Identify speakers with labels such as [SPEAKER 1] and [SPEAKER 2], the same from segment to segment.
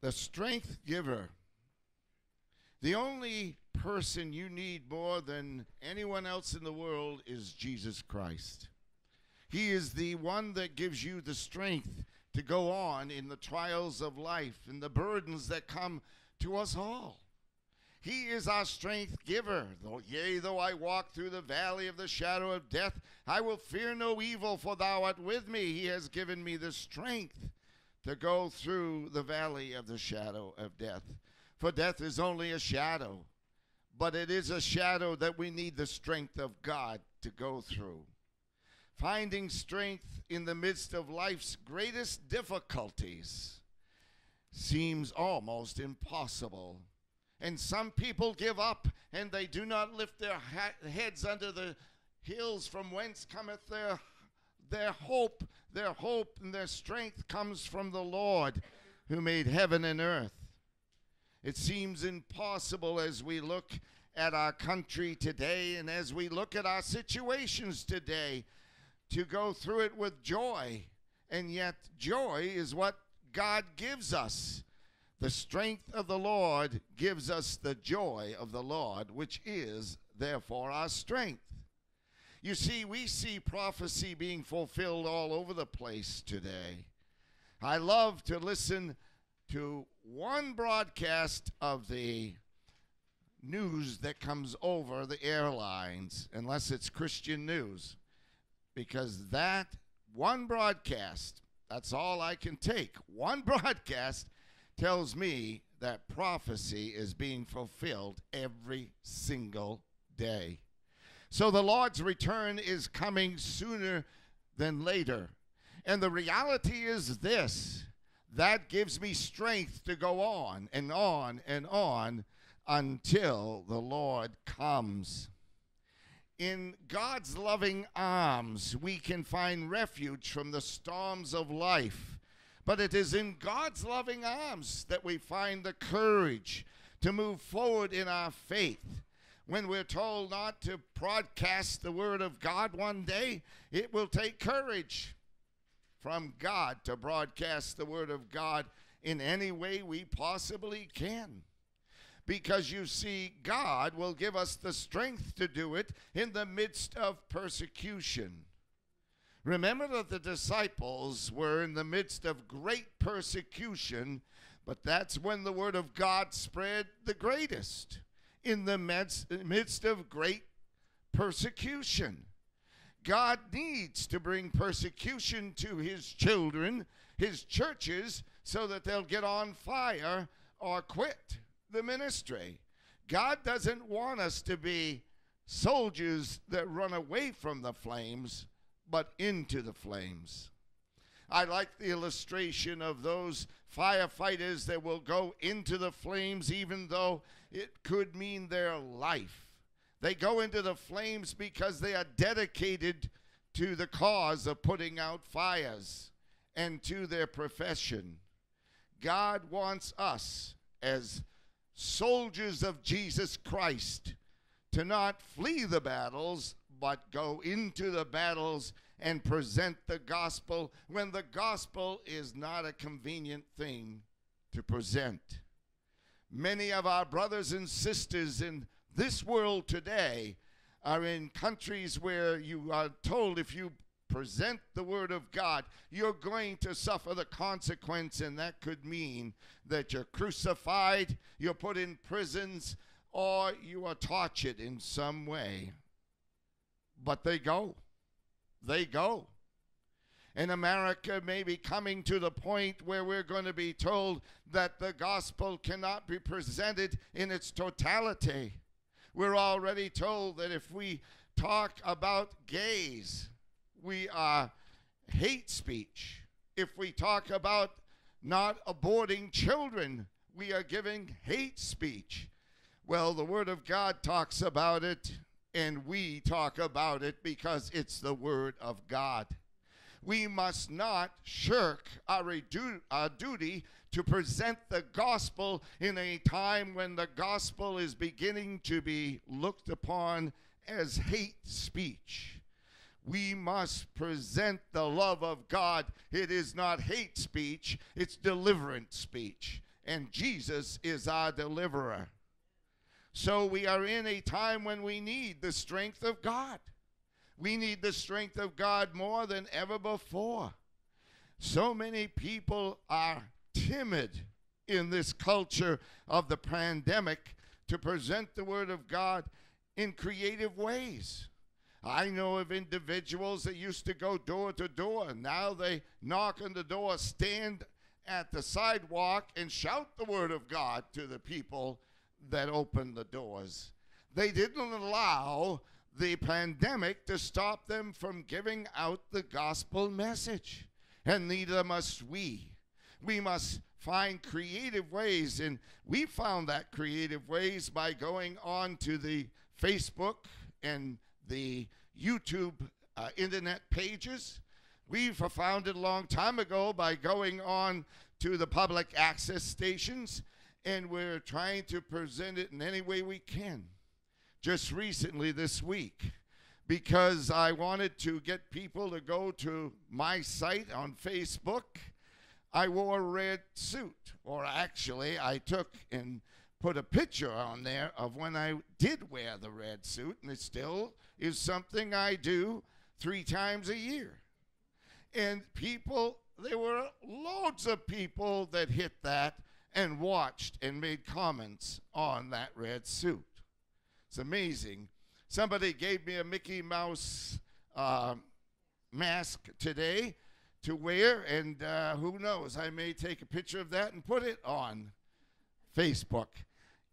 [SPEAKER 1] the strength giver. The only person you need more than anyone else in the world is Jesus Christ. He is the one that gives you the strength to go on in the trials of life and the burdens that come to us all. He is our strength giver. Though, yea, though I walk through the valley of the shadow of death, I will fear no evil, for thou art with me. He has given me the strength to go through the valley of the shadow of death. For death is only a shadow, but it is a shadow that we need the strength of God to go through. Finding strength in the midst of life's greatest difficulties seems almost impossible. And some people give up and they do not lift their ha- heads under the hills from whence cometh their their hope, their hope and their strength comes from the Lord who made heaven and earth. It seems impossible as we look at our country today and as we look at our situations today to go through it with joy. And yet, joy is what God gives us. The strength of the Lord gives us the joy of the Lord, which is therefore our strength. You see, we see prophecy being fulfilled all over the place today. I love to listen to one broadcast of the news that comes over the airlines, unless it's Christian news, because that one broadcast, that's all I can take. One broadcast tells me that prophecy is being fulfilled every single day. So the Lord's return is coming sooner than later. And the reality is this that gives me strength to go on and on and on until the Lord comes. In God's loving arms, we can find refuge from the storms of life. But it is in God's loving arms that we find the courage to move forward in our faith when we're told not to broadcast the word of God one day, it will take courage from God to broadcast the word of God in any way we possibly can. Because you see, God will give us the strength to do it in the midst of persecution. Remember that the disciples were in the midst of great persecution, but that's when the word of God spread the greatest in the midst of great persecution. God needs to bring persecution to his children, his churches, so that they'll get on fire or quit the ministry. God doesn't want us to be soldiers that run away from the flames, but into the flames. I like the illustration of those firefighters that will go into the flames even though it could mean their life. They go into the flames because they are dedicated to the cause of putting out fires and to their profession. God wants us as soldiers of Jesus Christ to not flee the battles, but go into the battles and present the gospel when the gospel is not a convenient thing to present. Many of our brothers and sisters in this world today are in countries where you are told if you present the word of God, you're going to suffer the consequence, and that could mean that you're crucified, you're put in prisons, or you are tortured in some way. But they go. They go. And America may be coming to the point where we're going to be told that the gospel cannot be presented in its totality. We're already told that if we talk about gays, we are hate speech. If we talk about not aborting children, we are giving hate speech. Well, the Word of God talks about it, and we talk about it because it's the Word of God we must not shirk our, duty to present the gospel in a time when the gospel is beginning to be looked upon as hate speech. We must present the love of God. It is not hate speech, it's deliverance speech. and Jesus is our deliverer. So we are in a time when we need the strength of God. We need the strength of God more than ever before. So many people are timid in this culture of the pandemic to present the Word of God in creative ways. I know of individuals that used to go door to door. Now they knock on the door, stand at the sidewalk, and shout the Word of God to the people that open the doors. They didn't allow the pandemic to stop them from giving out the gospel message. And neither must we. We must find creative ways, and we found that creative ways by going on to the Facebook and the YouTube uh, internet pages. We found it a long time ago by going on to the public access stations, and we're trying to present it in any way we can just recently this week because I wanted to get people to go to my site on Facebook. I wore a red suit, or actually, I took and put a picture on there of when I did wear the red suit, and it still is something I do three times a year. And people, there were loads of people that hit that and watched and made comments on that red suit. It's amazing. Somebody gave me a Mickey Mouse uh, mask today to wear, and uh, who knows, I may take a picture of that and put it on Facebook.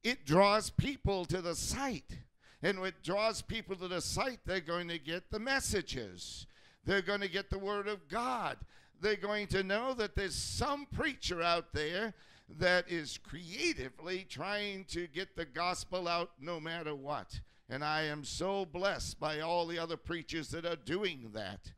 [SPEAKER 1] It draws people to the site. And it draws people to the site, they're going to get the messages. They're going to get the Word of God. They're going to know that there's some preacher out there that is creatively trying to get the gospel out no matter what. And I am so blessed by all the other preachers that are doing that.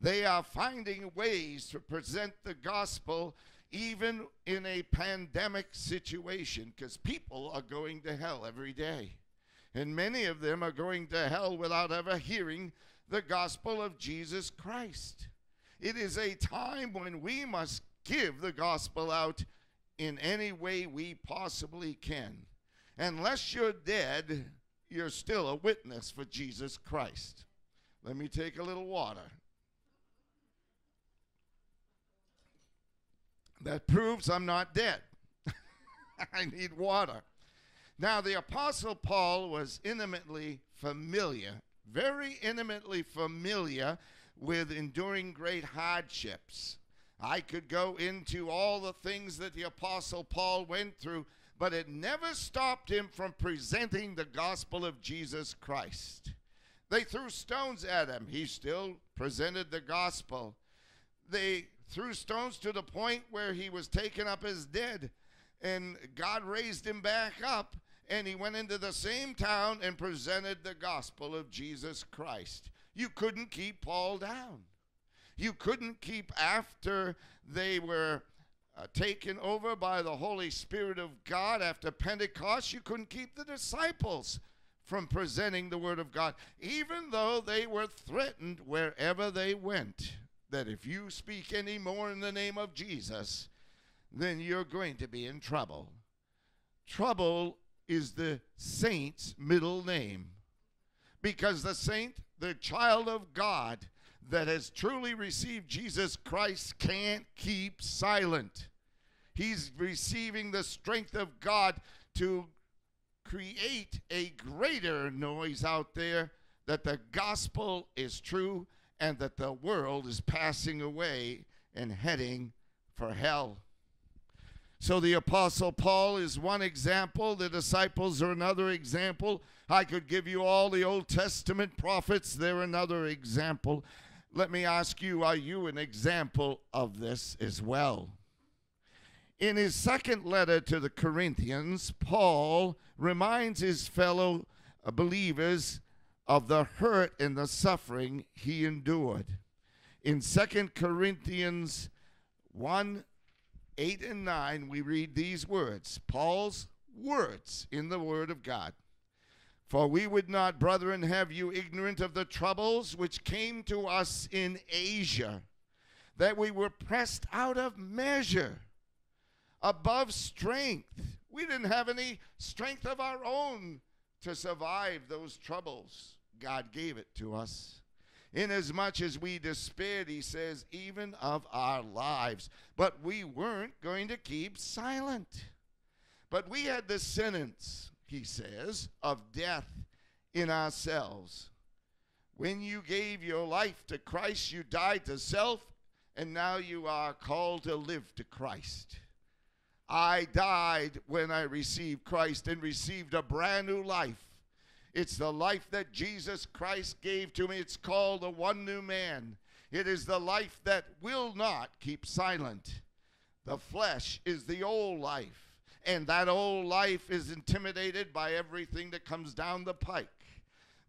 [SPEAKER 1] They are finding ways to present the gospel even in a pandemic situation because people are going to hell every day. And many of them are going to hell without ever hearing the gospel of Jesus Christ. It is a time when we must give the gospel out in any way we possibly can. Unless you're dead, you're still a witness for Jesus Christ. Let me take a little water. That proves I'm not dead. I need water. Now, the Apostle Paul was intimately familiar, very intimately familiar with enduring great hardships. I could go into all the things that the Apostle Paul went through, but it never stopped him from presenting the gospel of Jesus Christ. They threw stones at him. He still presented the gospel. They threw stones to the point where he was taken up as dead, and God raised him back up, and he went into the same town and presented the gospel of Jesus Christ. You couldn't keep Paul down. You couldn't keep after they were uh, taken over by the Holy Spirit of God after Pentecost. You couldn't keep the disciples from presenting the Word of God, even though they were threatened wherever they went. That if you speak any more in the name of Jesus, then you're going to be in trouble. Trouble is the saint's middle name because the saint, the child of God, that has truly received Jesus Christ can't keep silent. He's receiving the strength of God to create a greater noise out there that the gospel is true and that the world is passing away and heading for hell. So the Apostle Paul is one example, the disciples are another example. I could give you all the Old Testament prophets, they're another example. Let me ask you are you an example of this as well? In his second letter to the Corinthians, Paul reminds his fellow uh, believers of the hurt and the suffering he endured. In 2 Corinthians 1 8 and 9, we read these words Paul's words in the Word of God. For we would not, brethren, have you ignorant of the troubles which came to us in Asia, that we were pressed out of measure, above strength. We didn't have any strength of our own to survive those troubles. God gave it to us. Inasmuch as we despaired, he says, even of our lives. But we weren't going to keep silent. But we had the sentence, he says, of death in ourselves. When you gave your life to Christ, you died to self, and now you are called to live to Christ. I died when I received Christ and received a brand new life. It's the life that Jesus Christ gave to me. It's called the one new man. It is the life that will not keep silent. The flesh is the old life, and that old life is intimidated by everything that comes down the pike.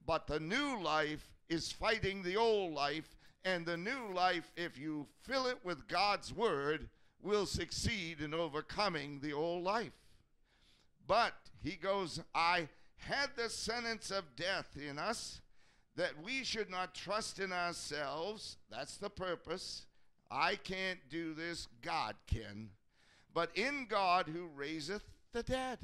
[SPEAKER 1] But the new life is fighting the old life, and the new life, if you fill it with God's word, will succeed in overcoming the old life. But he goes, I had the sentence of death in us that we should not trust in ourselves. That's the purpose. I can't do this, God can. But in God who raiseth the dead.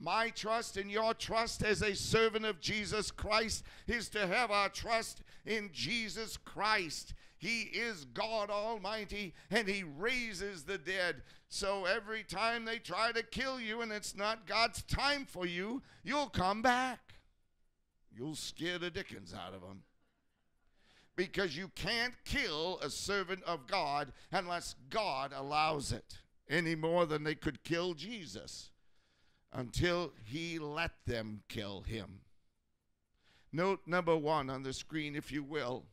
[SPEAKER 1] My trust and your trust as a servant of Jesus Christ is to have our trust in Jesus Christ. He is God Almighty and He raises the dead. So every time they try to kill you and it's not God's time for you, you'll come back. You'll scare the dickens out of them. Because you can't kill a servant of God unless God allows it, any more than they could kill Jesus until he let them kill him. Note number one on the screen, if you will.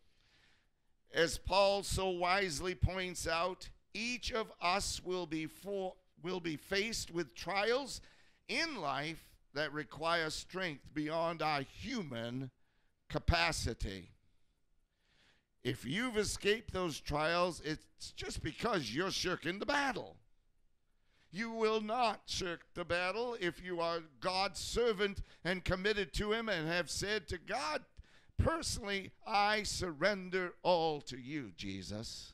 [SPEAKER 1] As Paul so wisely points out, each of us will be, for, will be faced with trials in life that require strength beyond our human capacity. If you've escaped those trials, it's just because you're shirking the battle. You will not shirk the battle if you are God's servant and committed to Him and have said to God, personally, I surrender all to you, Jesus.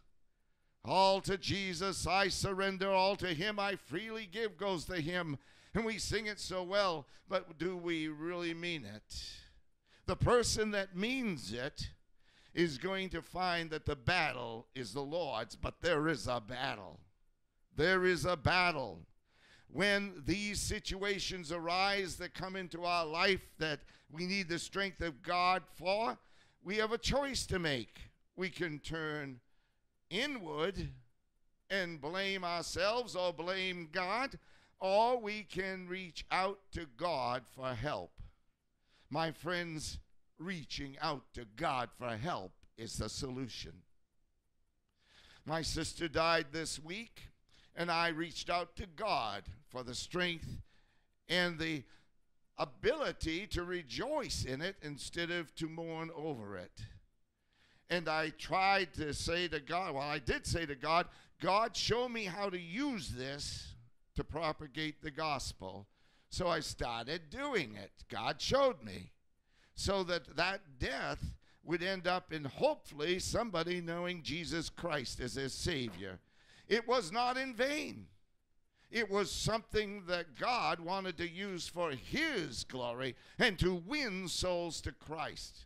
[SPEAKER 1] All to Jesus I surrender, all to Him I freely give, goes the hymn. And we sing it so well, but do we really mean it? The person that means it is going to find that the battle is the Lord's, but there is a battle. There is a battle. When these situations arise that come into our life that we need the strength of God for, we have a choice to make. We can turn inward and blame ourselves or blame God, or we can reach out to God for help. My friends, reaching out to God for help is the solution. My sister died this week and I reached out to God for the strength and the ability to rejoice in it instead of to mourn over it. And I tried to say to God, well, I did say to God, God, show me how to use this to propagate the gospel. So I started doing it. God showed me. So that that death would end up in hopefully somebody knowing Jesus Christ as their Savior. It was not in vain. It was something that God wanted to use for His glory and to win souls to Christ.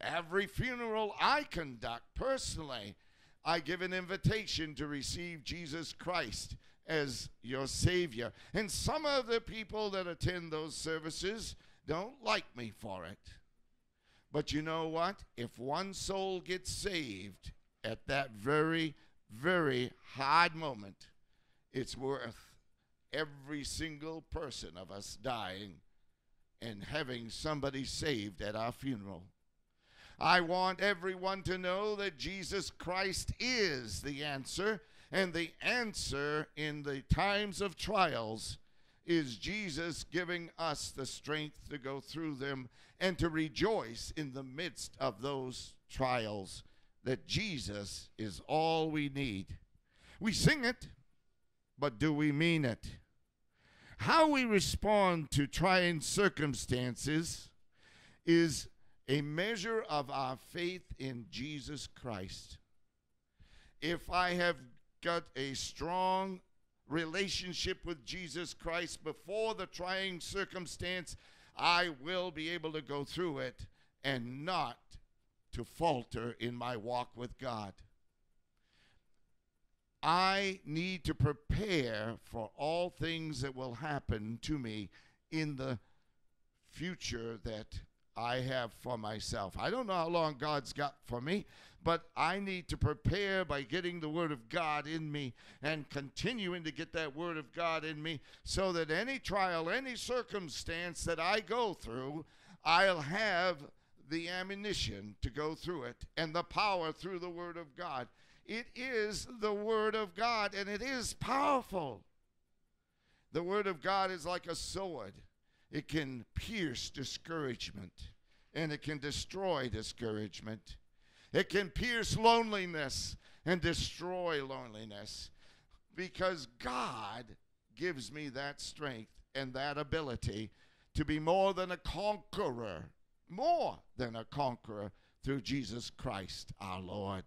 [SPEAKER 1] Every funeral I conduct personally, I give an invitation to receive Jesus Christ as your Savior. And some of the people that attend those services don't like me for it. But you know what? If one soul gets saved at that very very hard moment, it's worth every single person of us dying and having somebody saved at our funeral. I want everyone to know that Jesus Christ is the answer, and the answer in the times of trials is Jesus giving us the strength to go through them and to rejoice in the midst of those trials that Jesus is all we need. We sing it, but do we mean it? How we respond to trying circumstances is a measure of our faith in Jesus Christ. If I have got a strong relationship with Jesus Christ before the trying circumstance, I will be able to go through it and not to falter in my walk with God. I need to prepare for all things that will happen to me in the future that I have for myself. I don't know how long God's got for me, but I need to prepare by getting the Word of God in me and continuing to get that Word of God in me so that any trial, any circumstance that I go through, I'll have the ammunition to go through it and the power through the Word of God. It is the Word of God, and it is powerful. The Word of God is like a sword, it can pierce discouragement, and it can destroy discouragement. It can pierce loneliness and destroy loneliness because God gives me that strength and that ability to be more than a conqueror, more than a conqueror through Jesus Christ our Lord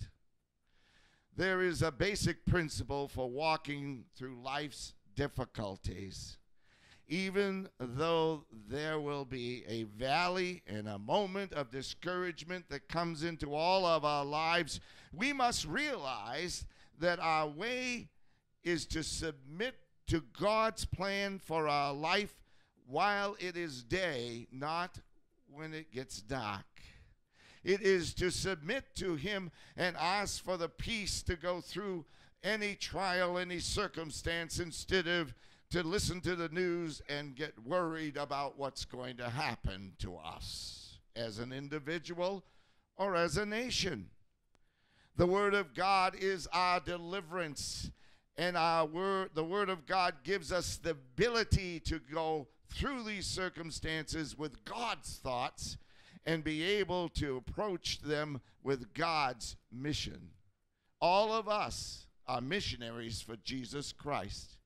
[SPEAKER 1] there is a basic principle for walking through life's difficulties. Even though there will be a valley and a moment of discouragement that comes into all of our lives, we must realize that our way is to submit to God's plan for our life while it is day, not when it gets dark. It is to submit to Him and ask for the peace to go through any trial, any circumstance, instead of to listen to the news and get worried about what's going to happen to us as an individual or as a nation. The Word of God is our deliverance, and our word, the Word of God gives us the ability to go through these circumstances with God's thoughts and be able to approach them with God's mission. All of us are missionaries for Jesus Christ.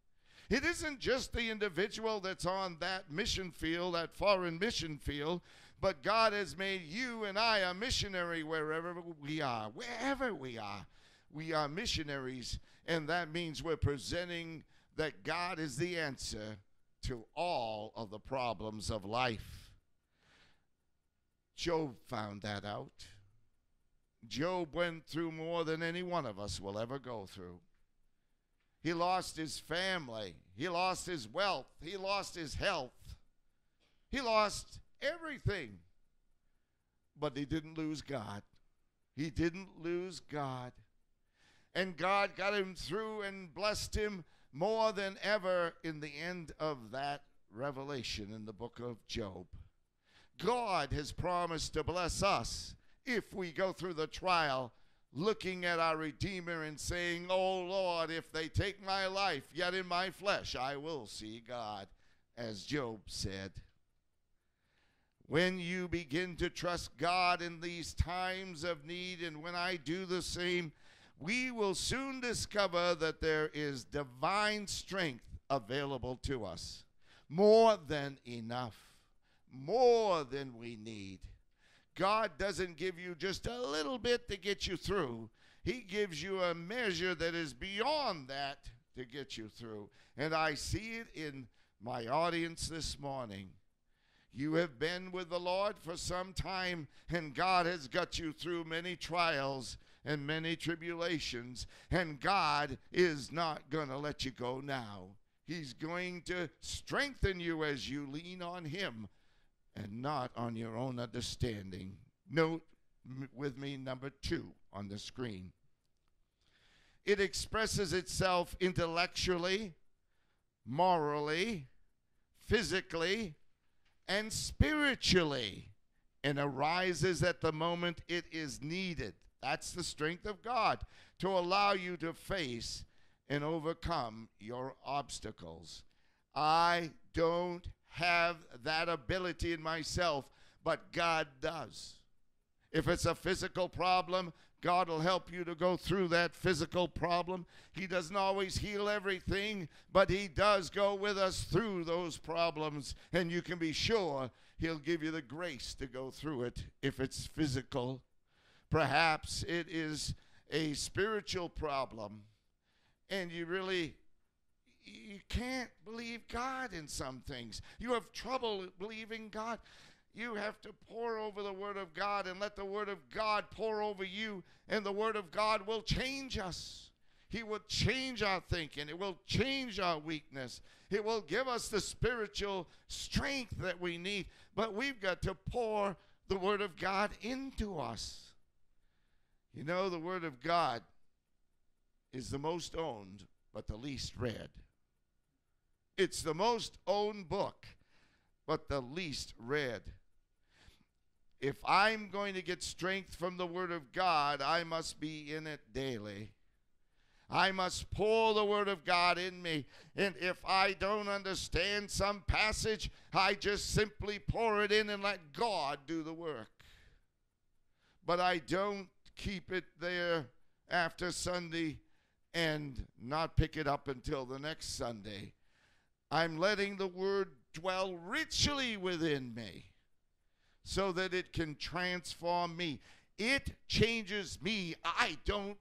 [SPEAKER 1] It isn't just the individual that's on that mission field, that foreign mission field, but God has made you and I a missionary wherever we are, wherever we are. We are missionaries, and that means we're presenting that God is the answer to all of the problems of life. Job found that out. Job went through more than any one of us will ever go through. He lost his family, he lost his wealth, he lost his health, he lost everything. But he didn't lose God. He didn't lose God. And God got him through and blessed him more than ever in the end of that revelation in the book of Job. God has promised to bless us if we go through the trial looking at our Redeemer and saying, Oh Lord, if they take my life, yet in my flesh I will see God, as Job said. When you begin to trust God in these times of need, and when I do the same, we will soon discover that there is divine strength available to us, more than enough more than we need. God doesn't give you just a little bit to get you through. He gives you a measure that is beyond that to get you through. And I see it in my audience this morning. You have been with the Lord for some time, and God has got you through many trials and many tribulations, and God is not going to let you go now. He's going to strengthen you as you lean on Him and not on your own understanding. Note with me number two on the screen. It expresses itself intellectually, morally, physically, and spiritually, and arises at the moment it is needed. That's the strength of God to allow you to face and overcome your obstacles. I don't have that ability in myself, but God does. If it's a physical problem, God will help you to go through that physical problem. He doesn't always heal everything, but He does go with us through those problems, and you can be sure He'll give you the grace to go through it if it's physical. Perhaps it is a spiritual problem, and you really you can't believe God in some things. You have trouble believing God. You have to pour over the Word of God and let the Word of God pour over you, and the Word of God will change us. He will change our thinking. It will change our weakness. It will give us the spiritual strength that we need. But we've got to pour the Word of God into us. You know, the Word of God is the most owned, but the least read. It's the most owned book, but the least read. If I'm going to get strength from the Word of God, I must be in it daily. I must pour the Word of God in me. And if I don't understand some passage, I just simply pour it in and let God do the work. But I don't keep it there after Sunday and not pick it up until the next Sunday. I'm letting the Word dwell richly within me so that it can transform me. It changes me. I don't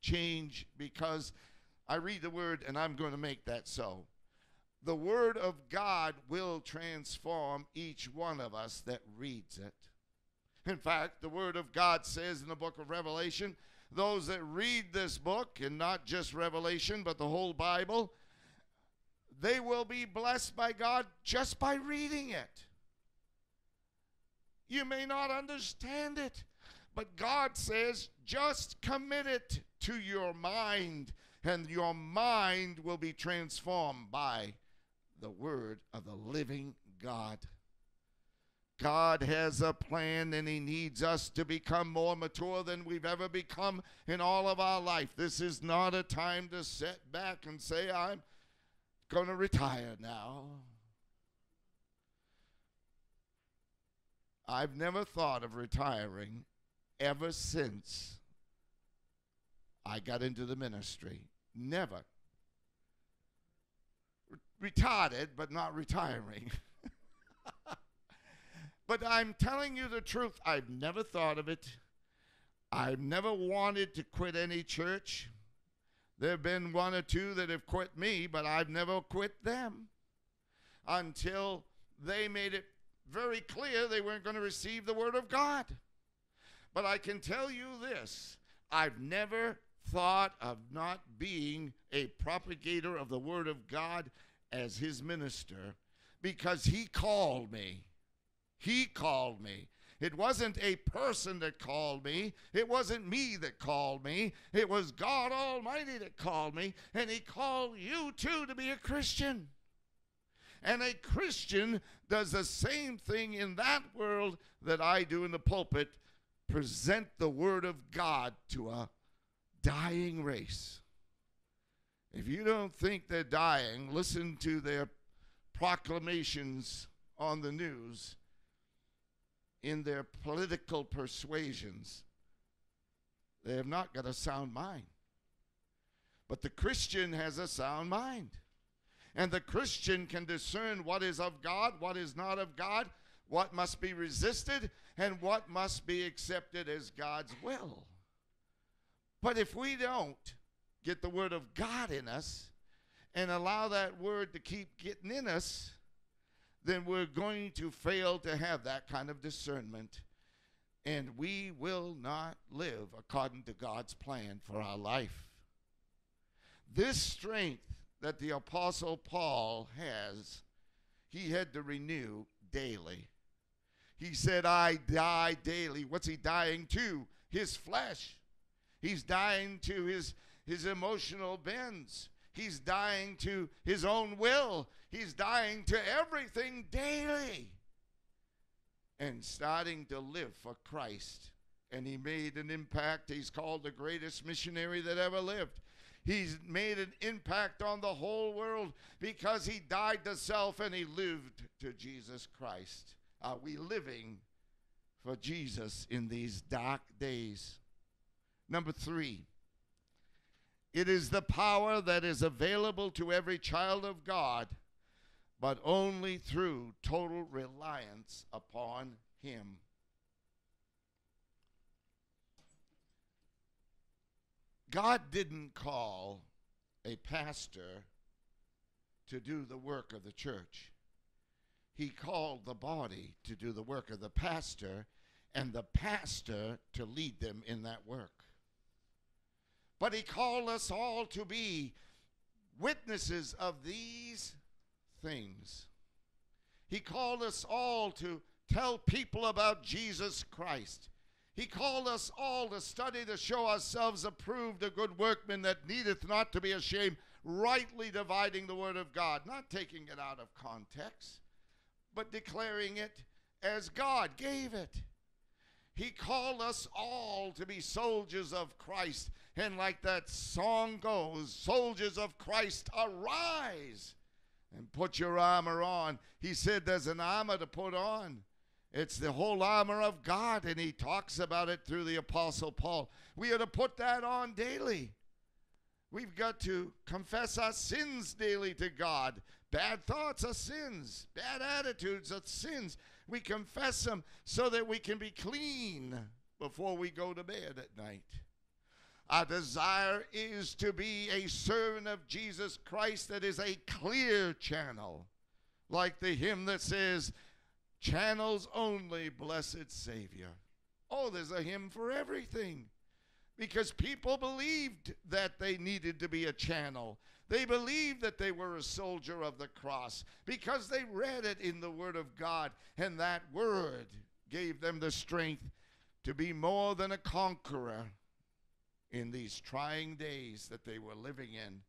[SPEAKER 1] change because I read the word and I'm going to make that so. The word of God will transform each one of us that reads it. In fact, the word of God says in the book of Revelation, those that read this book, and not just Revelation, but the whole Bible, they will be blessed by God just by reading it. You may not understand it, but God says, just commit it to your mind, and your mind will be transformed by the word of the living God. God has a plan and He needs us to become more mature than we've ever become in all of our life. This is not a time to sit back and say, I'm going to retire now. I've never thought of retiring ever since I got into the ministry. Never. retarded, but not retiring. but I'm telling you the truth. I've never thought of it. I've never wanted to quit any church. There have been one or two that have quit me, but I've never quit them until they made it very clear they weren't going to receive the Word of God. But I can tell you this I've never thought of not being a propagator of the Word of God as his minister because he called me. He called me. It wasn't a person that called me. It wasn't me that called me. It was God Almighty that called me. And He called you too to be a Christian. And a Christian does the same thing in that world that I do in the pulpit present the Word of God to a dying race. If you don't think they're dying, listen to their proclamations on the news in their political persuasions. They have not got a sound mind. But the Christian has a sound mind. And the Christian can discern what is of God, what is not of God, what must be resisted, and what must be accepted as God's will. But if we don't get the Word of God in us and allow that Word to keep getting in us, then we're going to fail to have that kind of discernment. And we will not live according to God's plan for our life. This strength that the Apostle Paul has, he had to renew daily. He said, I die daily. What's he dying to? His flesh. He's dying to his, his emotional bends. He's dying to his own will. He's dying to everything daily and starting to live for Christ. And he made an impact. He's called the greatest missionary that ever lived. He's made an impact on the whole world because he died to self and he lived to Jesus Christ. Are we living for Jesus in these dark days? Number three, it is the power that is available to every child of God, but only through total reliance upon Him. God didn't call a pastor to do the work of the church. He called the body to do the work of the pastor and the pastor to lead them in that work. But he called us all to be witnesses of these things. He called us all to tell people about Jesus Christ. He called us all to study to show ourselves approved, a good workman that needeth not to be ashamed, rightly dividing the word of God, not taking it out of context, but declaring it as God gave it. He called us all to be soldiers of Christ. And like that song goes, soldiers of Christ, arise and put your armor on. He said there's an armor to put on. It's the whole armor of God, and he talks about it through the Apostle Paul. We are to put that on daily. We've got to confess our sins daily to God. Bad thoughts are sins, bad attitudes are sins. We confess them so that we can be clean before we go to bed at night. Our desire is to be a servant of Jesus Christ that is a clear channel, like the hymn that says, Channels only, blessed Savior. Oh, there's a hymn for everything because people believed that they needed to be a channel. They believed that they were a soldier of the cross because they read it in the Word of God, and that Word gave them the strength to be more than a conqueror in these trying days that they were living in.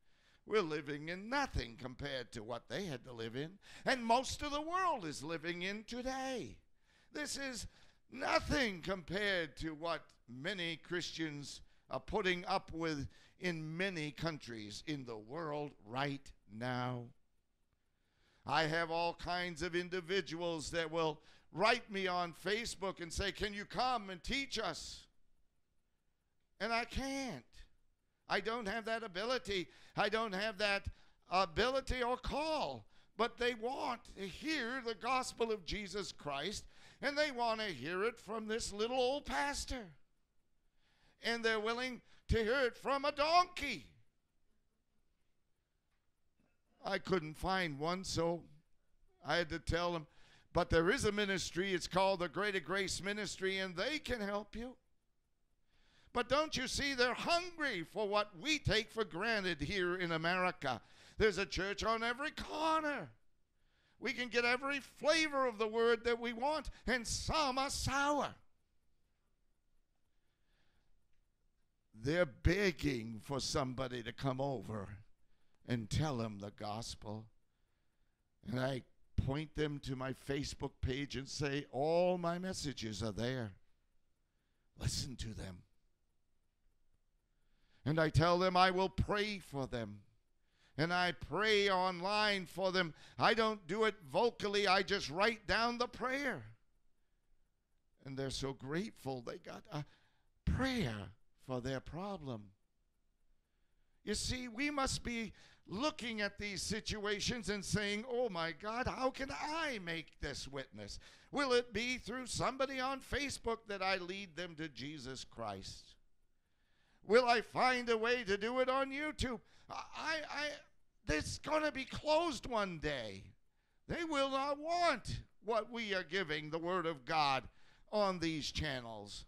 [SPEAKER 1] We're living in nothing compared to what they had to live in, and most of the world is living in today. This is nothing compared to what many Christians are putting up with in many countries in the world right now. I have all kinds of individuals that will write me on Facebook and say, Can you come and teach us? And I can't. I don't have that ability. I don't have that ability or call. But they want to hear the gospel of Jesus Christ, and they want to hear it from this little old pastor. And they're willing to hear it from a donkey. I couldn't find one, so I had to tell them. But there is a ministry, it's called the Greater Grace Ministry, and they can help you. But don't you see, they're hungry for what we take for granted here in America. There's a church on every corner. We can get every flavor of the word that we want, and some are sour. They're begging for somebody to come over and tell them the gospel. And I point them to my Facebook page and say, All my messages are there. Listen to them. And I tell them I will pray for them. And I pray online for them. I don't do it vocally, I just write down the prayer. And they're so grateful they got a prayer for their problem. You see, we must be looking at these situations and saying, Oh my God, how can I make this witness? Will it be through somebody on Facebook that I lead them to Jesus Christ? Will I find a way to do it on YouTube? I, I, it's going to be closed one day. They will not want what we are giving, the Word of God, on these channels.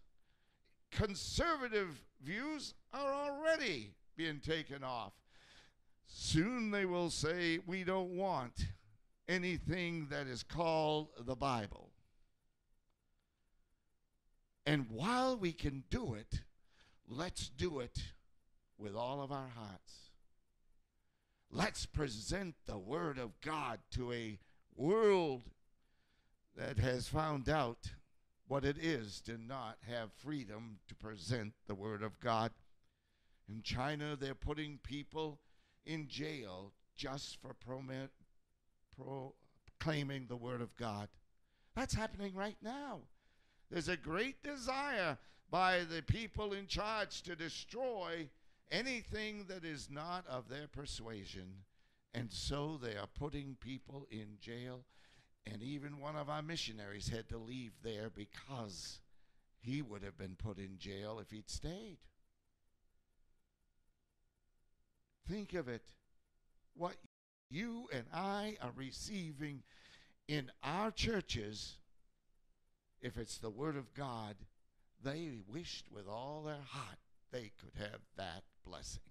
[SPEAKER 1] Conservative views are already being taken off. Soon they will say, We don't want anything that is called the Bible. And while we can do it, let's do it with all of our hearts. Let's present the Word of God to a world that has found out what it is to not have freedom to present the Word of God. In China, they're putting people in jail just for proclaiming the Word of God. That's happening right now. There's a great desire by the people in charge to destroy anything that is not of their persuasion. And so they are putting people in jail and even one of our missionaries had to leave there because he would have been put in jail if he'd stayed. Think of it. What you and I are receiving in our churches, if it's the Word of God, they wished with all their heart they could have that blessing.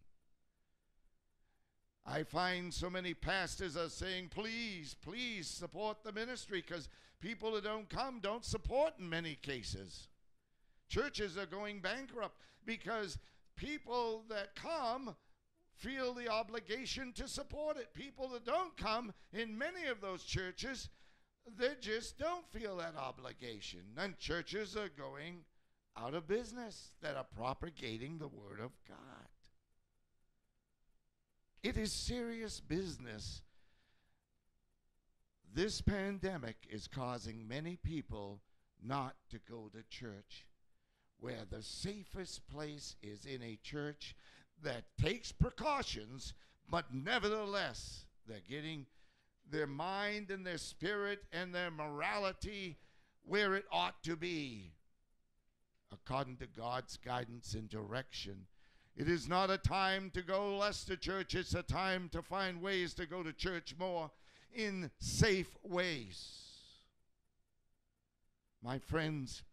[SPEAKER 1] I find so many pastors are saying, please, please support the ministry because people that don't come don't support in many cases. Churches are going bankrupt because people that come feel the obligation to support it. People that don't come in many of those churches, they just don't feel that obligation. And churches are going out of business that are propagating the Word of God. It is serious business. This pandemic is causing many people not to go to church, where the safest place is in a church that takes precautions, but nevertheless, they're getting their mind and their spirit and their morality where it ought to be, according to God's guidance and direction. It is not a time to go less to church, it's a time to find ways to go to church more in safe ways. My friends,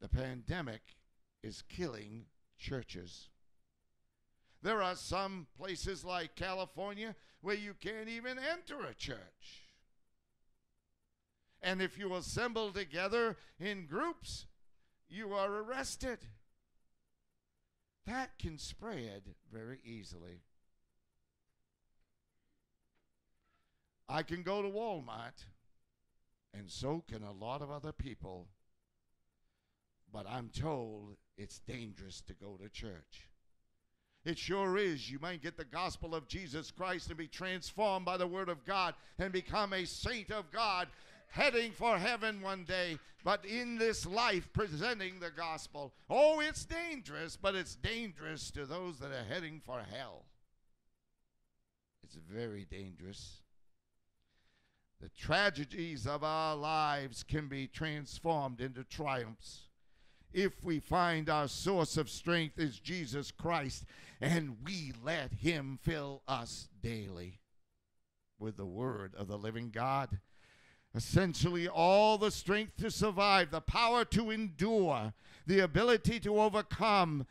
[SPEAKER 1] the pandemic is killing churches. There are some places like California where you can't even enter a church. And if you assemble together in groups, you are arrested. That can spread very easily. I can go to Walmart, and so can a lot of other people, but I'm told it's dangerous to go to church. It sure is. You might get the gospel of Jesus Christ and be transformed by the word of God and become a saint of God, heading for heaven one day, but in this life presenting the gospel. Oh, it's dangerous, but it's dangerous to those that are heading for hell. It's very dangerous. The tragedies of our lives can be transformed into triumphs if we find our source of strength is Jesus Christ and we let Him fill us daily with the Word of the living God. Essentially, all the strength to survive, the power to endure, the ability to overcome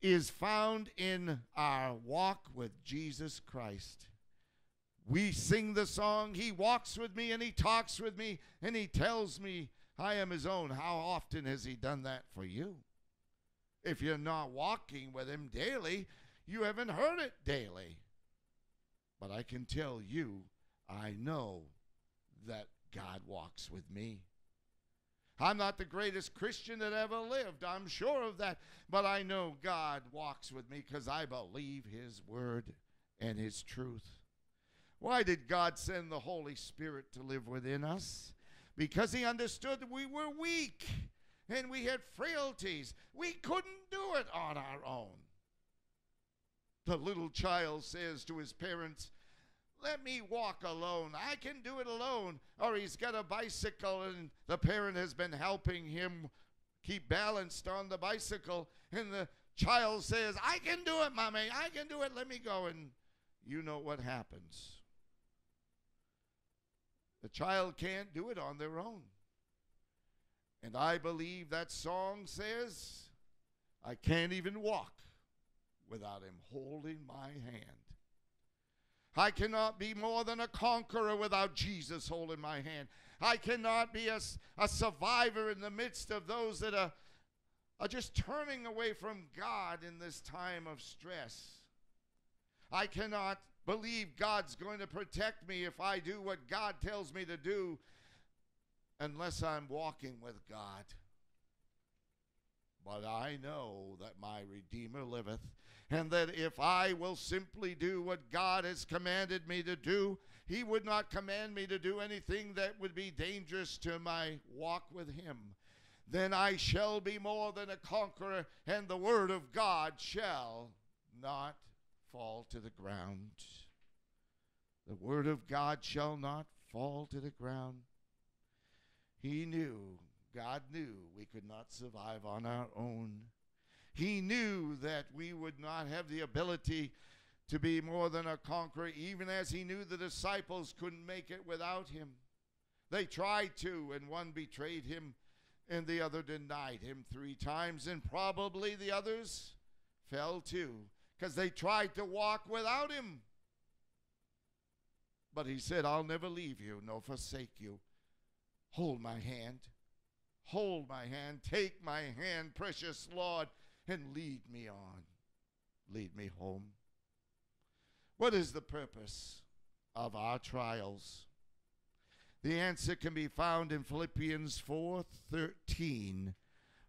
[SPEAKER 1] is found in our walk with Jesus Christ. We sing the song, He walks with me and He talks with me and He tells me I am his own. How often has he done that for you? If you're not walking with him daily, you haven't heard it daily. But I can tell you, I know that God walks with me. I'm not the greatest Christian that ever lived. I'm sure of that. But I know God walks with me because I believe His word and His truth. Why did God send the Holy Spirit to live within us? because he understood we were weak and we had frailties. We couldn't do it on our own. The little child says to his parents, Let me walk alone. I can do it alone. Or he's got a bicycle and the parent has been helping him keep balanced on the bicycle. And the child says, I can do it, mommy. I can do it. Let me go. And you know what happens. The child can't do it on their own. And I believe that song says, I can't even walk without him holding my hand. I cannot be more than a conqueror without Jesus holding my hand. I cannot be a, a survivor in the midst of those that are, are just turning away from God in this time of stress. I cannot believe God's going to protect me if I do what God tells me to do unless I'm walking with God. But I know that my Redeemer liveth, and that if I will simply do what God has commanded me to do, He would not command me to do anything that would be dangerous to my walk with Him. Then I shall be more than a conqueror, and the Word of God shall not fall to the ground. The word of God shall not fall to the ground. He knew, God knew we could not survive on our own. He knew that we would not have the ability to be more than a conqueror, even as he knew the disciples couldn't make it without him. They tried to, and one betrayed him, and the other denied him three times, and probably the others fell too, because they tried to walk without him. But he said, I'll never leave you nor forsake you. Hold my hand. Hold my hand. Take my hand, precious Lord, and lead me on. Lead me home. What is the purpose of our trials? The answer can be found in Philippians 4:13,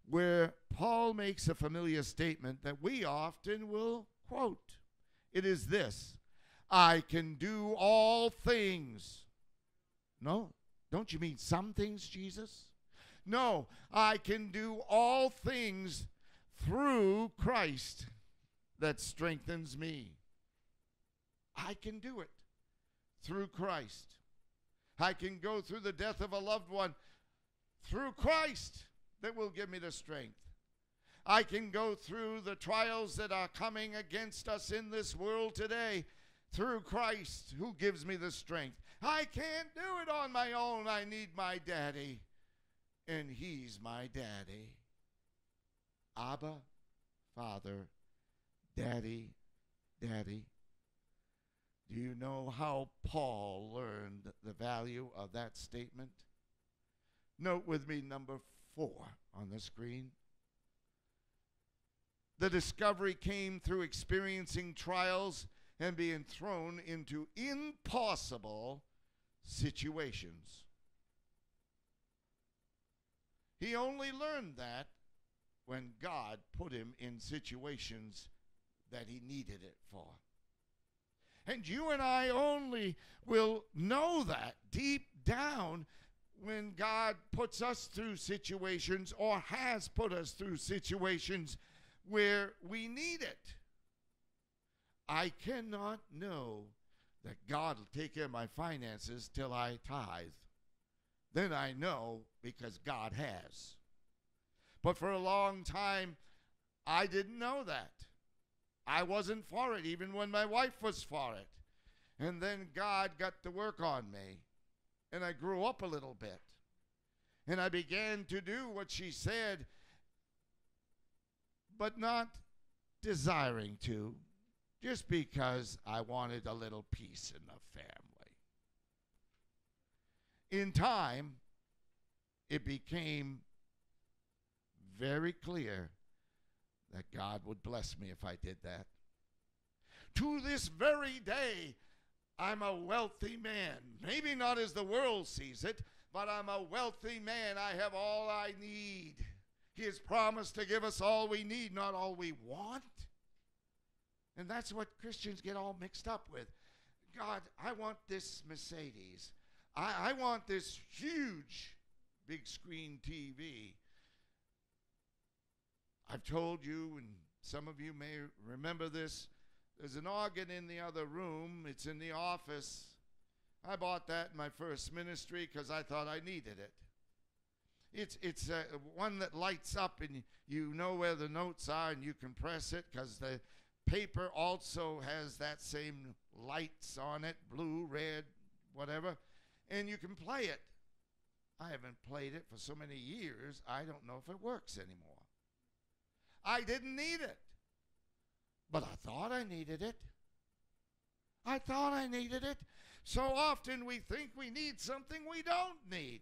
[SPEAKER 1] where Paul makes a familiar statement that we often will quote. It is this, I can do all things. No, don't you mean some things, Jesus? No, I can do all things through Christ that strengthens me. I can do it through Christ. I can go through the death of a loved one through Christ that will give me the strength. I can go through the trials that are coming against us in this world today through Christ who gives me the strength. I can't do it on my own. I need my daddy, and he's my daddy. Abba, Father, Daddy, Daddy. Do you know how Paul learned the value of that statement? Note with me number four on the screen. The discovery came through experiencing trials and being thrown into impossible situations. He only learned that when God put him in situations that he needed it for. And you and I only will know that deep down when God puts us through situations or has put us through situations where we need it. I cannot know that God will take care of my finances till I tithe. Then I know because God has. But for a long time, I didn't know that. I wasn't for it, even when my wife was for it. And then God got to work on me, and I grew up a little bit. And I began to do what she said, but not desiring to, just because I wanted a little peace in the family. In time, it became very clear that God would bless me if I did that. To this very day, I'm a wealthy man. Maybe not as the world sees it, but I'm a wealthy man. I have all I need. He has promised to give us all we need, not all we want. And that's what Christians get all mixed up with. God, I want this Mercedes. I, I want this huge big screen TV. I've told you, and some of you may remember this. There's an organ in the other room, it's in the office. I bought that in my first ministry because I thought I needed it. It's, it's uh, one that lights up and you know where the notes are and you can press it because the paper also has that same lights on it blue, red, whatever and you can play it. I haven't played it for so many years, I don't know if it works anymore. I didn't need it. But I thought I needed it. I thought I needed it. So often we think we need something we don't need.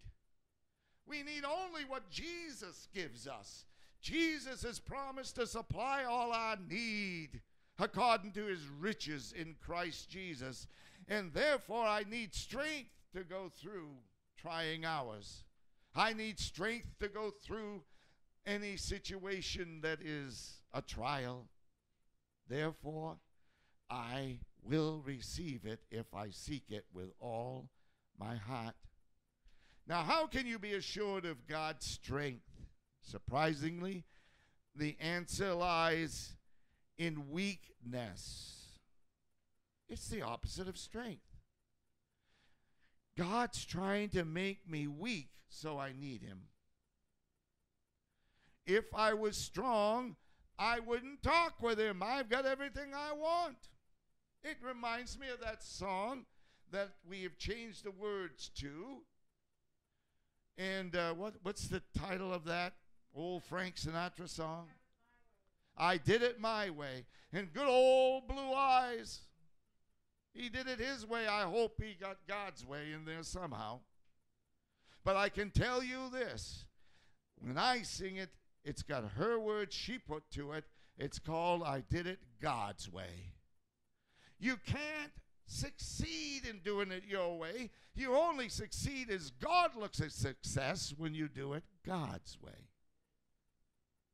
[SPEAKER 1] We need only what Jesus gives us. Jesus has promised to supply all our need according to his riches in Christ Jesus. And therefore, I need strength to go through trying hours. I need strength to go through any situation that is a trial. Therefore, I will receive it if I seek it with all my heart. Now, how can you be assured of God's strength? Surprisingly, the answer lies in weakness. It's the opposite of strength. God's trying to make me weak, so I need Him. If I was strong, I wouldn't talk with Him. I've got everything I want. It reminds me of that song that we have changed the words to. And uh, what, what's the title of that old Frank Sinatra song? I did it my way. And good old blue eyes. He did it his way. I hope he got God's way in there somehow. But I can tell you this when I sing it, it's got her words she put to it. It's called I Did It God's Way. You can't succeed in doing it your way. You only succeed as God looks at success when you do it God's way.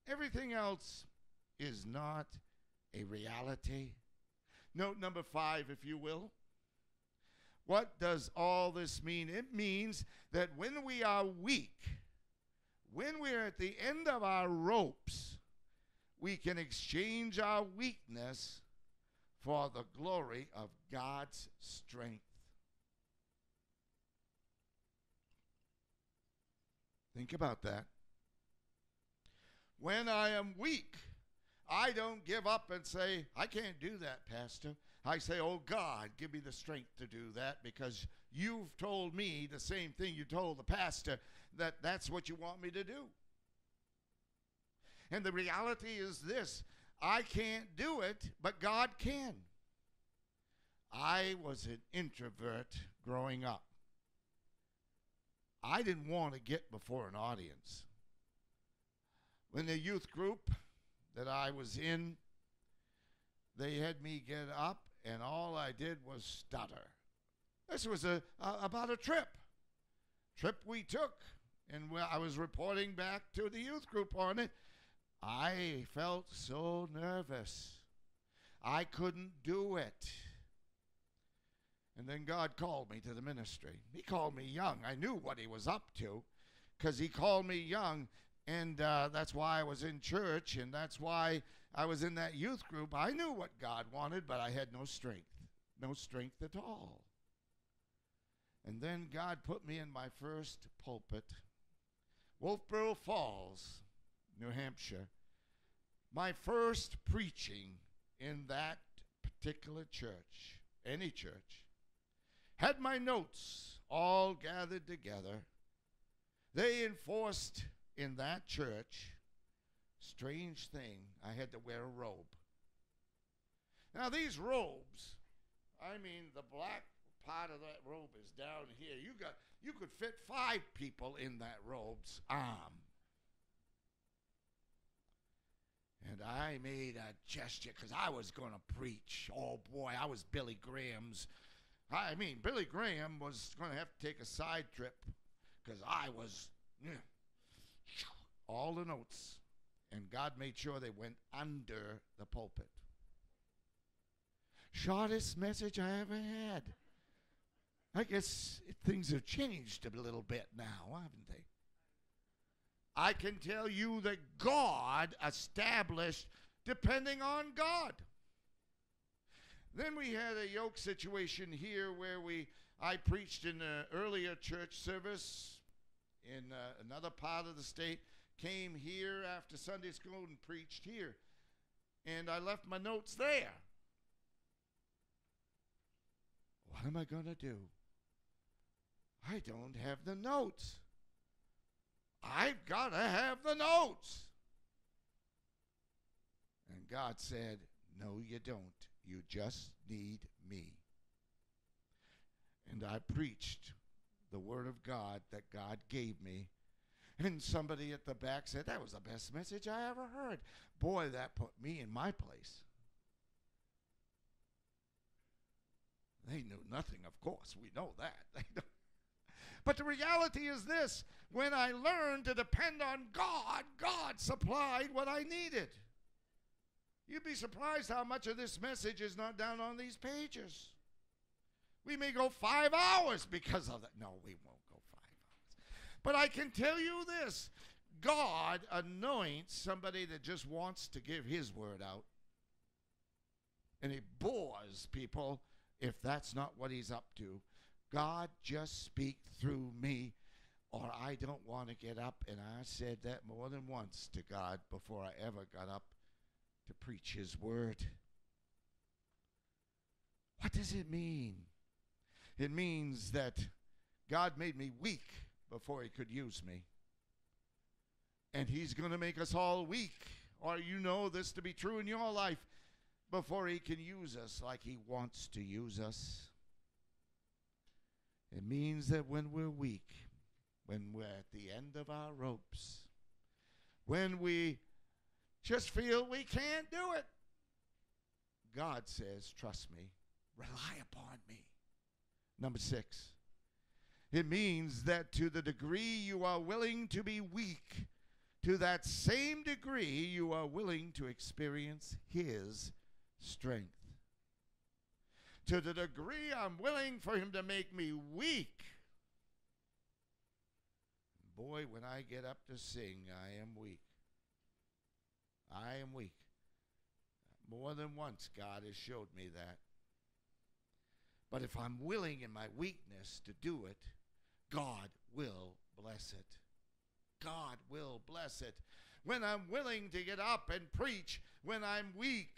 [SPEAKER 1] Everything else is not a reality. Note number five, if you will. What does all this mean? It means that when we are weak, when we're at the end of our ropes, we can exchange our weakness for the glory of God's strength. Think about that. When I am weak, I don't give up and say, I can't do that, Pastor. I say, Oh God, give me the strength to do that because you've told me the same thing you told the pastor that that's what you want me to do. And the reality is this I can't do it, but God can. I was an introvert growing up. I didn't want to get before an audience. When the youth group that I was in, they had me get up, and all I did was stutter. This was a, a about a trip, trip we took, and when I was reporting back to the youth group on it. I felt so nervous. I couldn't do it. And then God called me to the ministry. He called me young. I knew what He was up to because He called me young. And uh, that's why I was in church, and that's why I was in that youth group. I knew what God wanted, but I had no strength. No strength at all. And then God put me in my first pulpit, Wolfeboro Falls, New Hampshire. My first preaching in that particular church, any church had my notes all gathered together. They enforced in that church, strange thing, I had to wear a robe. Now, these robes, I mean, the black part of that robe is down here. You got you could fit five people in that robe's arm. And I made a gesture because I was going to preach. Oh boy, I was Billy Graham's I mean, Billy Graham was going to have to take a side trip because I was all the notes, and God made sure they went under the pulpit. Shortest message I ever had. I guess things have changed a little bit now, haven't they? I can tell you that God established depending on God. Then we had a yoke situation here where we I preached in an earlier church service in uh, another part of the state, came here after Sunday school and preached here. And I left my notes there. What am I going to do? I don't have the notes. I've got to have the notes. And God said, No, you don't. You just need me. And I preached the Word of God that God gave me. And somebody at the back said, That was the best message I ever heard. Boy, that put me in my place. They knew nothing, of course. We know that. but the reality is this when I learned to depend on God, God supplied what I needed. You'd be surprised how much of this message is not down on these pages. We may go five hours because of that. No, we won't go five hours. But I can tell you this God anoints somebody that just wants to give his word out. And he bores people if that's not what he's up to. God, just speak through me, or I don't want to get up. And I said that more than once to God before I ever got up to preach His word. What does it mean? It means that God made me weak before He could use me. And He's going to make us all weak, or you know this to be true in your life, before He can use us like He wants to use us. It means that when we're weak, when we're at the end of our ropes, when we just feel we can't do it, God says, Trust me, rely upon me. Number six, it means that to the degree you are willing to be weak, to that same degree you are willing to experience His strength. To the degree I'm willing for Him to make me weak, boy, when I get up to sing, I am weak. I am weak. More than once, God has showed me that. But if I'm willing in my weakness to do it, God will bless it. God will bless it. When I'm willing to get up and preach, when I'm weak,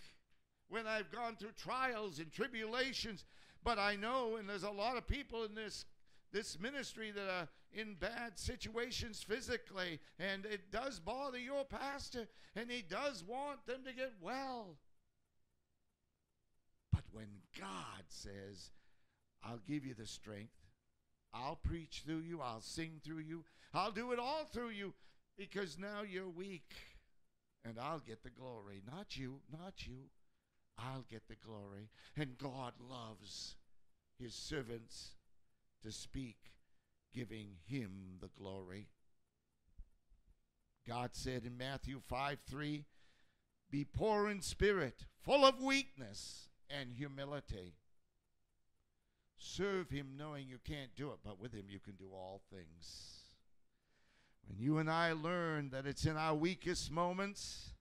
[SPEAKER 1] when I've gone through trials and tribulations, but I know, and there's a lot of people in this this ministry that are in bad situations physically, and it does bother your pastor, and he does want them to get well. But when God says, I'll give you the strength, I'll preach through you, I'll sing through you, I'll do it all through you, because now you're weak, and I'll get the glory. Not you, not you. I'll get the glory. And God loves his servants to speak, giving him the glory. God said in Matthew 5 3, Be poor in spirit, full of weakness and humility. Serve him knowing you can't do it, but with him you can do all things. When you and I learn that it's in our weakest moments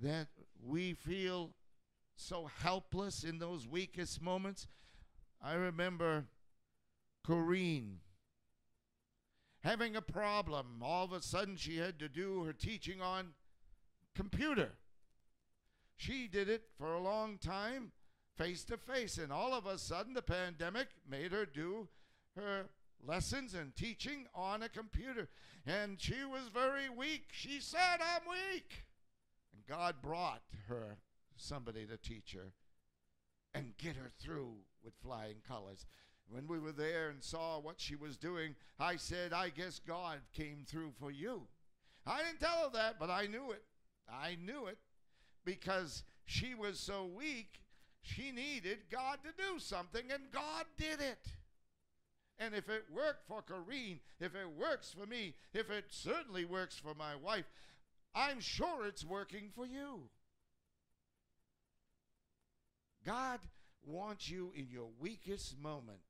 [SPEAKER 1] that we feel so helpless in those weakest moments, I remember Corrine having a problem. All of a sudden, she had to do her teaching on computer. She did it for a long time, face to face, and all of a sudden, the pandemic made her do her lessons and teaching on a computer. And she was very weak. She said, I'm weak. And God brought her somebody to teach her and get her through with flying colors. When we were there and saw what she was doing, I said, I guess God came through for you. I didn't tell her that, but I knew it. I knew it because she was so weak, she needed God to do something, and God did it. And if it worked for Corrine, if it works for me, if it certainly works for my wife, I'm sure it's working for you. God wants you in your weakest moment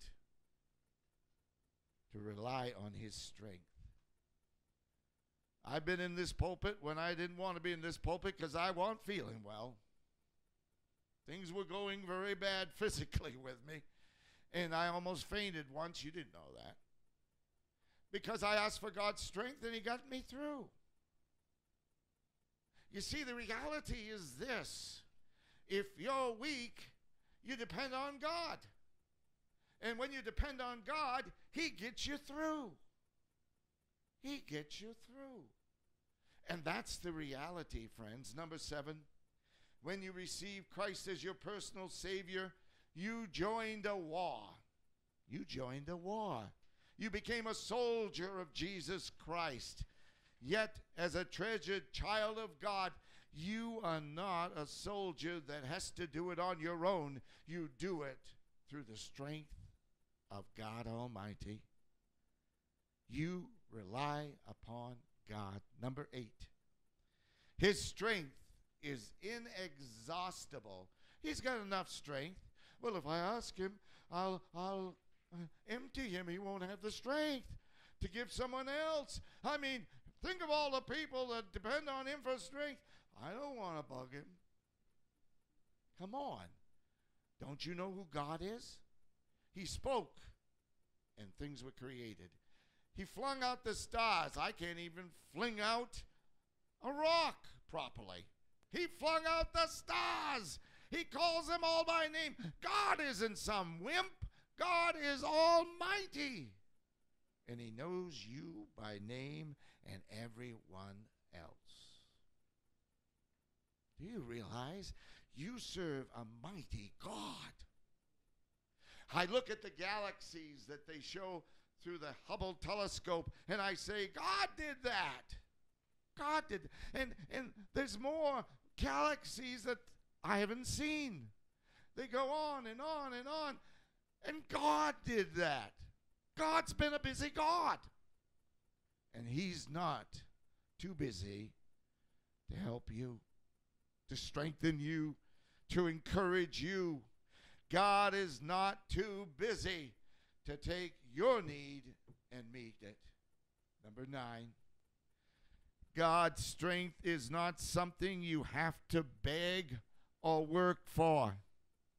[SPEAKER 1] to rely on His strength. I've been in this pulpit when I didn't want to be in this pulpit because I wasn't feeling well. Things were going very bad physically with me, and I almost fainted once. You didn't know that. Because I asked for God's strength and He got me through. You see, the reality is this if you're weak, you depend on God. And when you depend on God, He gets you through. He gets you through. And that's the reality, friends. Number seven, when you receive Christ as your personal Savior, you joined a war. You joined a war. You became a soldier of Jesus Christ. Yet, as a treasured child of God, you are not a soldier that has to do it on your own. You do it through the strength of God Almighty. You rely upon God. Number eight, His strength is inexhaustible. He's got enough strength. Well, if I ask Him, I'll, I'll uh, empty Him. He won't have the strength to give someone else. I mean, think of all the people that depend on Him for strength. I don't want to bug him. Come on. Don't you know who God is? He spoke and things were created. He flung out the stars. I can't even fling out a rock properly. He flung out the stars. He calls them all by name. God isn't some wimp, God is almighty. And He knows you by name and everyone else. Do you realize you serve a mighty God? I look at the galaxies that they show through the Hubble telescope and I say, God did that. God did. And and there's more galaxies that I haven't seen. They go on and on and on. And God did that. God's been a busy God. And He's not too busy to help you, to strengthen you, to encourage you. God is not too busy to take your need and meet it. Number nine, God's strength is not something you have to beg or work for.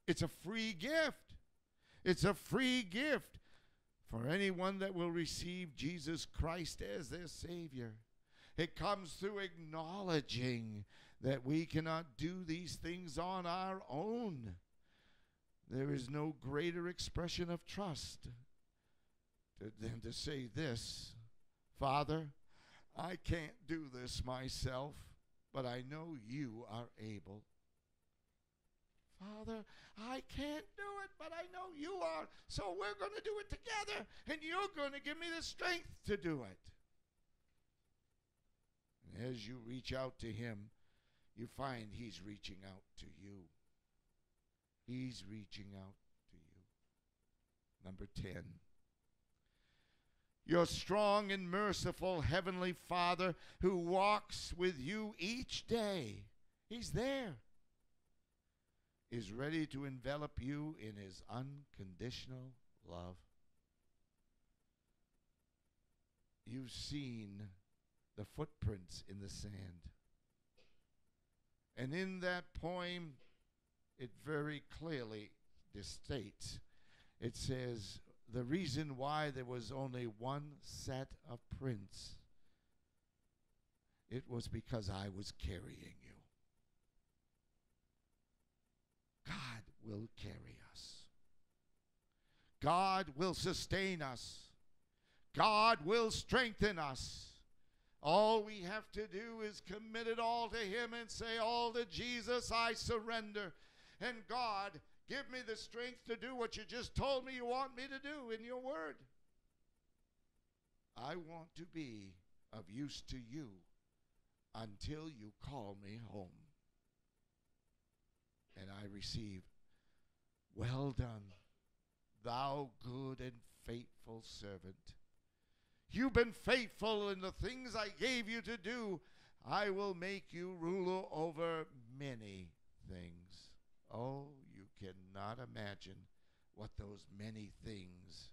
[SPEAKER 1] It's a free gift. It's a free gift for anyone that will receive Jesus Christ as their Savior. It comes through acknowledging that we cannot do these things on our own. There is no greater expression of trust than to say this Father, I can't do this myself, but I know you are able. Father, I can't do it, but I know you are. So we're going to do it together, and you're going to give me the strength to do it. As you reach out to Him, you find He's reaching out to you. He's reaching out to you. Number 10. Your strong and merciful Heavenly Father who walks with you each day, He's there, is ready to envelop you in His unconditional love. You've seen the footprints in the sand. And in that poem, it very clearly states it says, the reason why there was only one set of prints, it was because I was carrying you. God will carry us. God will sustain us. God will strengthen us. All we have to do is commit it all to Him and say, All to Jesus I surrender. And God, give me the strength to do what you just told me you want me to do in your word. I want to be of use to you until you call me home. And I receive, Well done, thou good and faithful servant. You've been faithful in the things I gave you to do. I will make you ruler over many things. Oh, you cannot imagine what those many things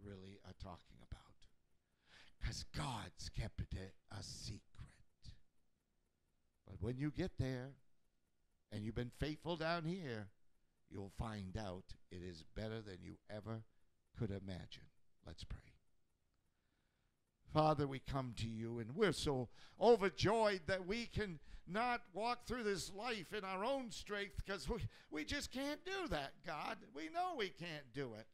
[SPEAKER 1] really are talking about. Because God's kept it a secret. But when you get there and you've been faithful down here, you'll find out it is better than you ever could imagine. Let's pray. Father, we come to you and we're so overjoyed that we can not walk through this life in our own strength because we, we just can't do that, God. We know we can't do it.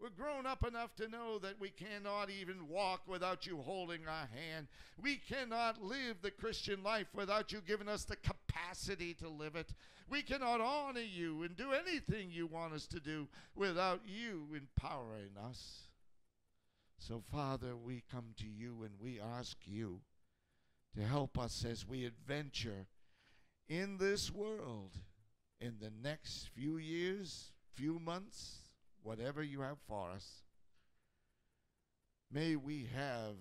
[SPEAKER 1] We're grown up enough to know that we cannot even walk without you holding our hand. We cannot live the Christian life without you giving us the capacity to live it. We cannot honor you and do anything you want us to do without you empowering us. So, Father, we come to you and we ask you to help us as we adventure in this world in the next few years, few months, whatever you have for us. May we have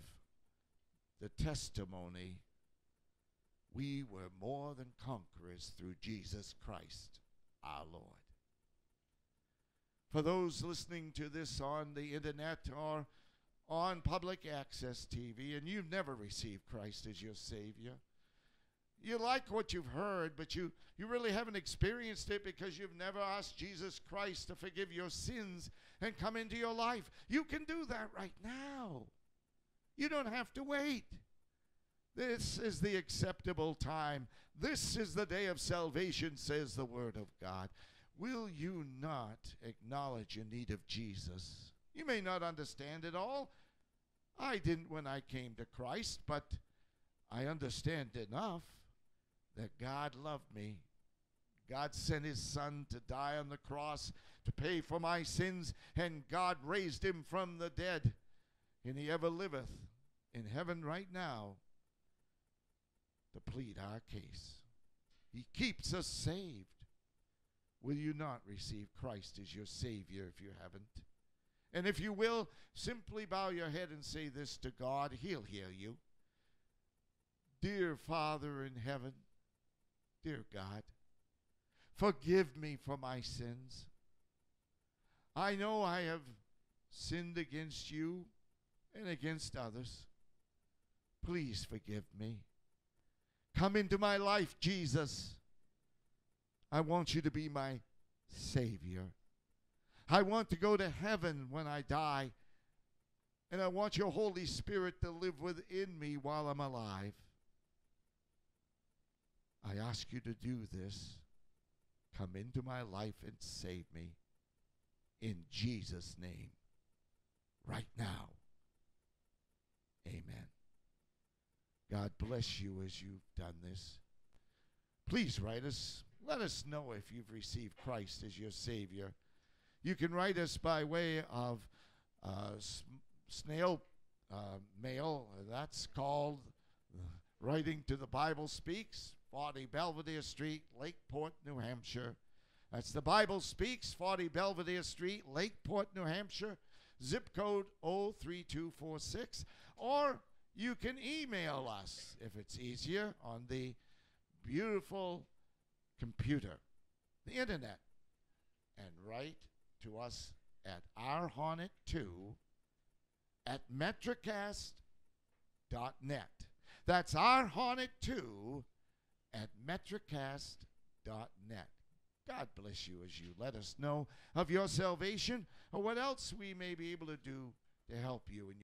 [SPEAKER 1] the testimony we were more than conquerors through Jesus Christ our Lord. For those listening to this on the internet or on public access TV and you've never received Christ as your Savior, you like what you've heard, but you, you really haven't experienced it because you've never asked Jesus Christ to forgive your sins and come into your life. You can do that right now. You don't have to wait. This is the acceptable time. This is the day of salvation, says the Word of God. Will you not acknowledge your need of Jesus? You may not understand it all. I didn't when I came to Christ, but I understand enough that God loved me. God sent his son to die on the cross to pay for my sins, and God raised him from the dead, and he ever liveth in heaven right now to plead our case. He keeps us saved. Will you not receive Christ as your Savior if you haven't? And if you will, simply bow your head and say this to God. He'll hear you. Dear Father in heaven, dear God, forgive me for my sins. I know I have sinned against you and against others. Please forgive me. Come into my life, Jesus. I want you to be my Savior. I want to go to heaven when I die. And I want your Holy Spirit to live within me while I'm alive. I ask you to do this. Come into my life and save me. In Jesus' name. Right now. Amen. God bless you as you've done this. Please write us. Let us know if you've received Christ as your Savior. You can write us by way of uh, snail uh, mail. That's called uh, Writing to the Bible Speaks, 40 Belvedere Street, Lakeport, New Hampshire. That's the Bible Speaks, 40 Belvedere Street, Lakeport, New Hampshire, zip code 03246. Or you can email us if it's easier on the beautiful computer, the internet, and write to us at ourhornet2 at metrocast.net. That's ourhornet2 at metrocast.net. God bless you as you let us know of your salvation or what else we may be able to do to help you in